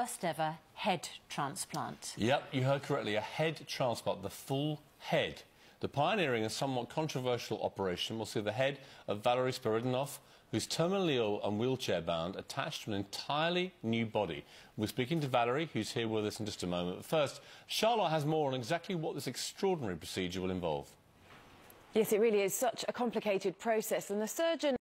first ever head transplant. Yep, you heard correctly. A head transplant, the full head. The pioneering and somewhat controversial operation will see the head of Valery Spiridonov, who's terminally ill and wheelchair bound, attached to an entirely new body. We're speaking to Valery, who's here with us in just a moment. But first, Charlotte has more on exactly what this extraordinary procedure will involve. Yes, it really is such a complicated process, and the surgeon